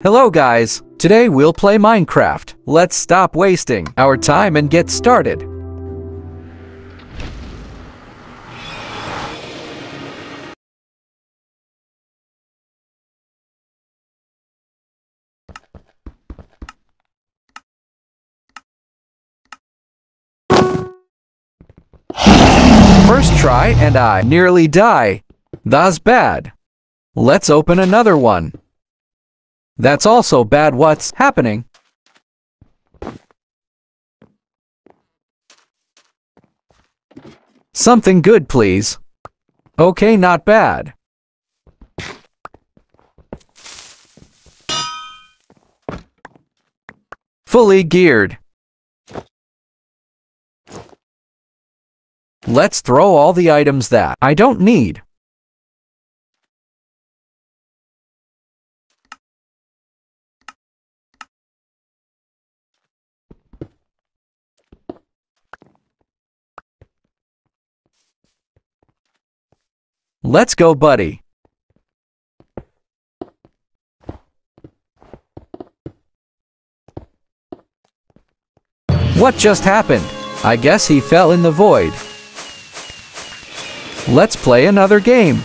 Hello guys! Today we'll play Minecraft. Let's stop wasting our time and get started. First try and I nearly die. That's bad. Let's open another one. That's also bad what's happening. Something good, please. Okay, not bad. Fully geared. Let's throw all the items that I don't need. Let's go, buddy. What just happened? I guess he fell in the void. Let's play another game.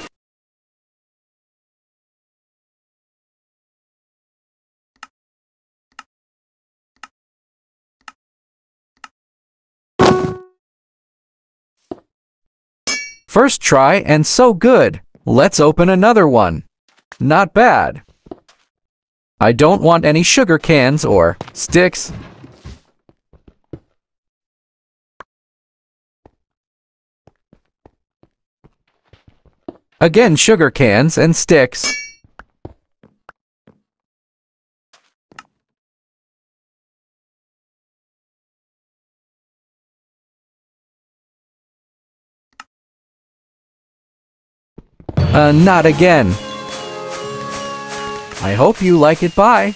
First try and so good. Let's open another one. Not bad. I don't want any sugar canes or sticks. Again, sugar canes and sticks. Uh, not again. I hope you like it. Bye.